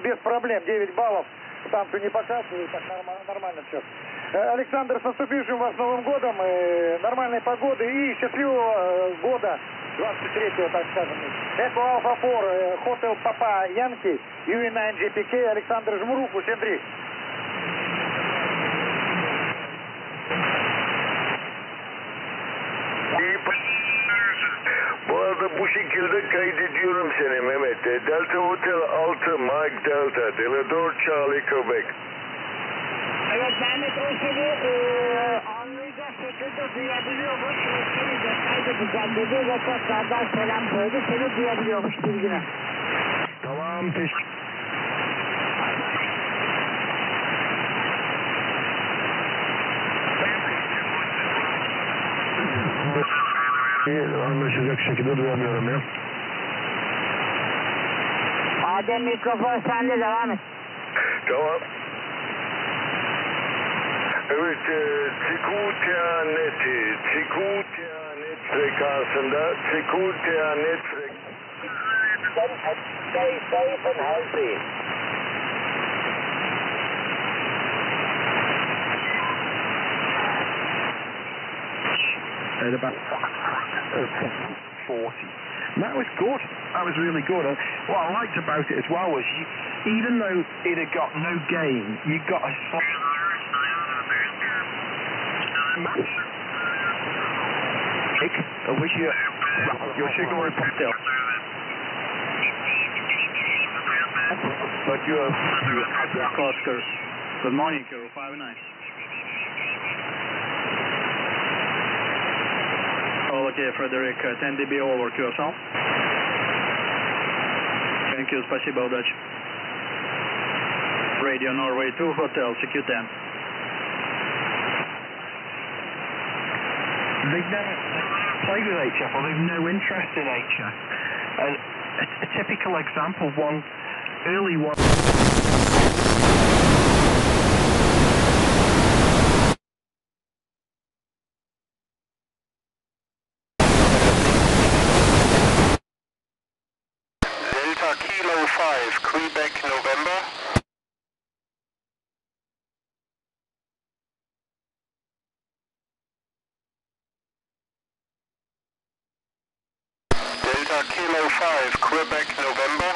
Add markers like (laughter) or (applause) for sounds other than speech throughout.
без проблем. 9 баллов. Станцию не показывали, так нормально, нормально все. Э, Александр, с наступившим вас Новым годом, э, нормальной погоды и счастливого э, года 23-го, так скажем. Эко Алфа 4, э, Хотел Папа Янки, UE9 GPK, Александр Жмурук, 73. şekilde kaydediyorum seni Mehmet. E, Delta Hotel 6 Mike Delta Delador Charlie Quebec. Evet Mehmet o seni eee anlayacak şekilde duyabiliyormuş ve seni de kaydedeceğim dedi ve tekrardan selam söyledi seni duyabiliyormuş bilgine. Tamam teşekkür Anlaşılacak şekilde duyamıyorum ya. Adem mikrofon sende devam et. Tamam. Evet, e, Tsikutia Net, Tsikutia Net frekansında, Tsikutia Net frekansında. Stay safe and healthy. at 40. And that was good. That was really good. And what I liked about it as well was you, even though it had got no gain, you got a slight... Nick, which you, your signal is still. But you're, you're Oscar. Good morning, Kilo 5 9. Frederik, uh, NDB over QSL. Thank you, спасибо, удачи. Radio Norway 2 Hotel CQ10. They've never played with HF or they've no interest in HF. A, a typical example, one early one. 5, Quebec, November. Delta Kilo 5, Quebec, November.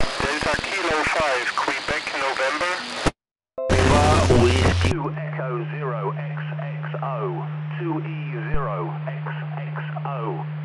Delta Kilo 5, Quebec, November. Whiskey Echo 0 XXO 2E0 XXO.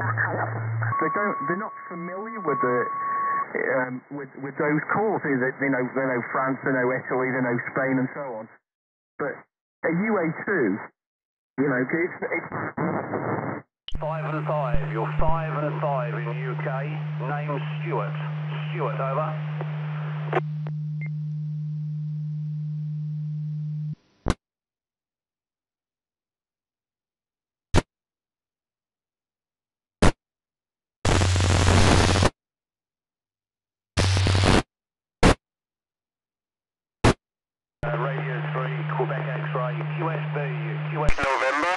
They don't they're not familiar with the um, with with those calls. They, they know they know France, they know Italy, they know Spain, and so on. But a UA two, you know, it's, it's Five and five. You're five and five in the UK. Name Stuart. Stuart, over. Uh, Radio 3, Quebec X-ray, QSB, QS November.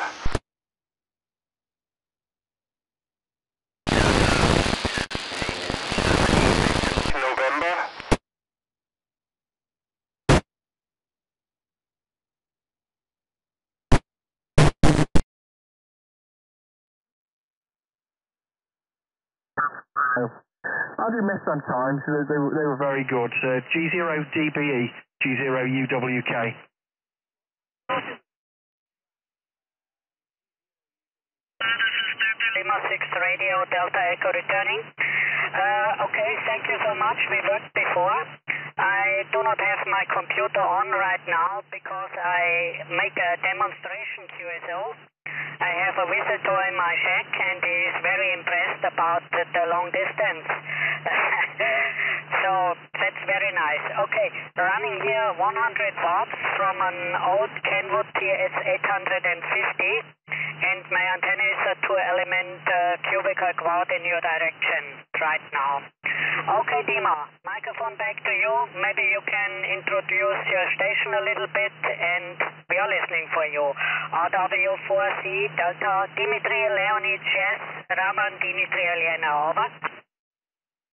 November. I did miss some times. They, they, were- they were very good. Uh, G0DBE, G0UWK. Lima 6 Radio Delta Echo returning. Uh, okay, thank you so much. We worked before. I do not have my computer on right now because I make a demonstration QSO. I have a visitor in my shack and he is very impressed about the, long distance. (laughs) so that's very nice. Okay, running here 100 watts from an old Kenwood TS 850 and my antenna is a two-element uh, cubical quad in your direction right now. Okay, Dima, microphone back to you. Maybe you can introduce your station a little bit, and we are listening for you. RW4C Delta Dimitri Leonid Chess Raman Dimitri Elena, over.